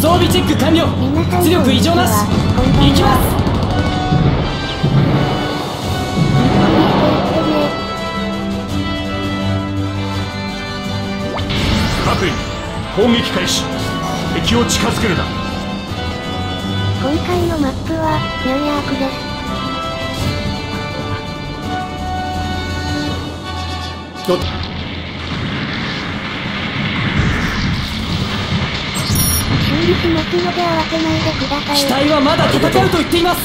装備チェック完了。出力異常なし。行きます。各員攻撃開始。敵を近づけるな。今回のマップはニューヤークですので慌てないでください。機体はまだ戦うと言っています。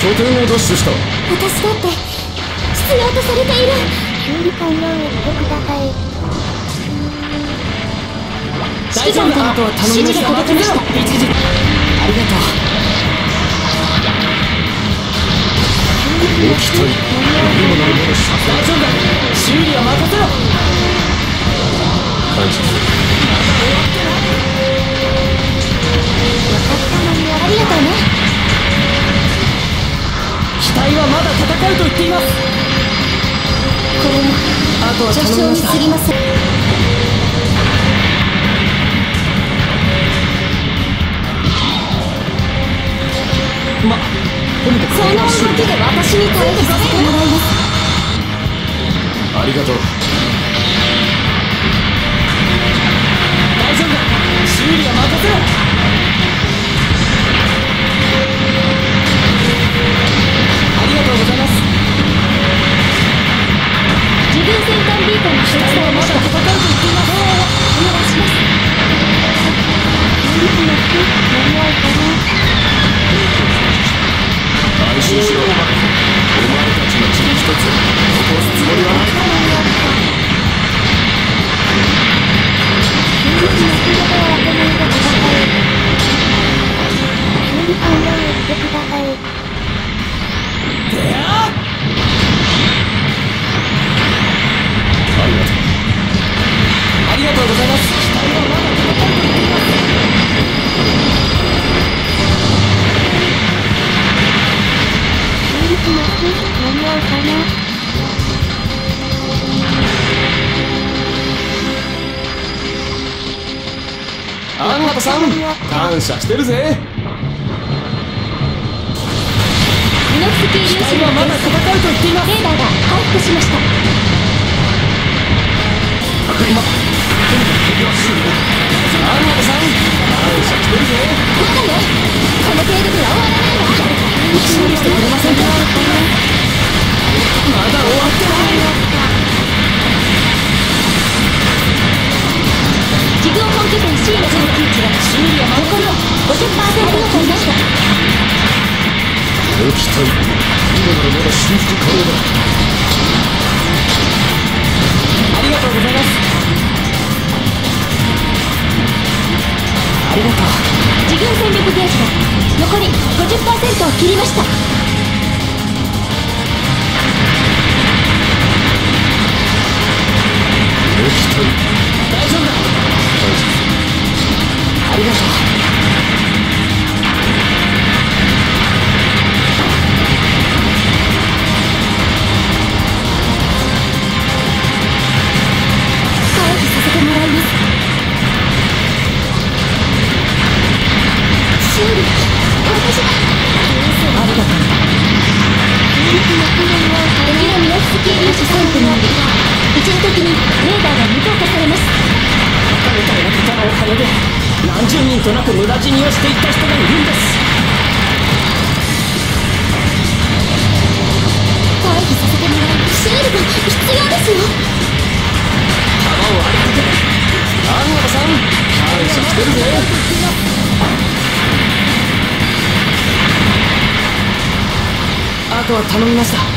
拠点を奪取した。私だって必要とされている。修理完了してください。大丈夫だ。とは頼みが届きました一時ありがとう機体何もない大丈夫だ修理は任せろ感謝するよかったのにありがとうね。機体はまだ戦うと言っていますこれもあとは序章に頼みましたりがとう。大丈夫だ。修理は任せろ。ありがとうございます。自分戦艦ビーコンの設置されまし感謝してるぜノフスキー粒子はまだ戦うと言っていますレーダーが回復しました各員とにかく敵はすぐアンガタさん感謝してるぜまだねこの程度では終わらないわ修理してくれませんかまだ終わってない自分本拠点 C の研究値は修理は残り50%残りました今ならまだ修復可能だありがとうございます。ありがとう。次元戦力ゲージが残り50%を切りました。となく無駄死にをしていった人がいるんです。回避させてもらいますシールド必要ですよ。弾をありがけアンさん感謝してるぜあとは頼みました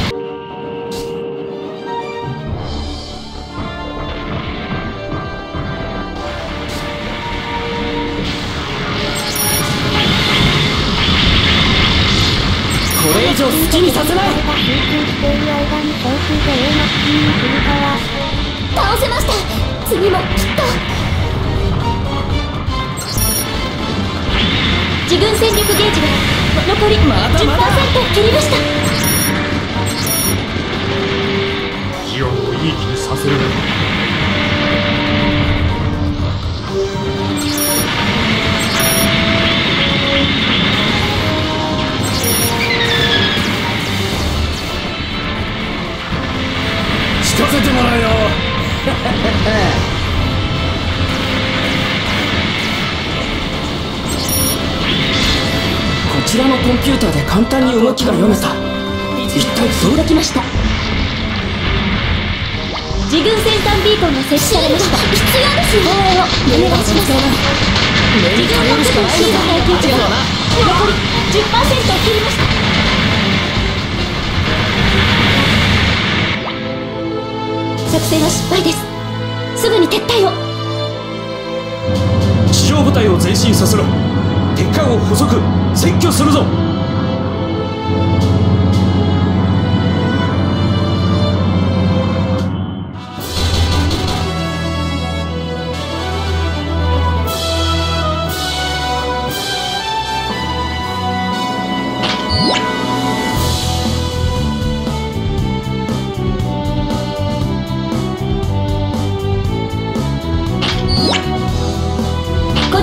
ちを好きにさせない集中している間に消臭で A の付に来るから倒せました次もきっと自軍戦力ゲージが残り10%切りましたジオンをいい気にさせるな聞かせてもらうよ。こちらのコンピューターで簡単に動きが読めた。一体どう動きました？自軍先端ビーコンが設置されました。必要です応援をお願いします。目に頼るしかないのか自軍コンピューターが残り10%を切りました戦は失敗です。すぐに撤退を。地上部隊を前進させろ。敵艦を捕捉占拠するぞ。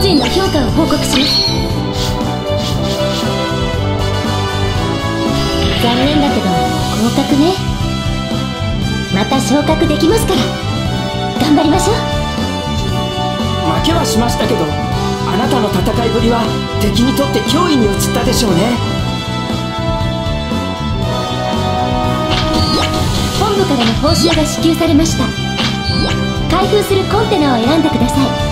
人の評価を報告します。残念だけど降格ね。また昇格できますから頑張りましょう。負けはしましたけどあなたの戦いぶりは敵にとって脅威に移ったでしょうね。本部からの報酬が支給されました。開封するコンテナを選んでください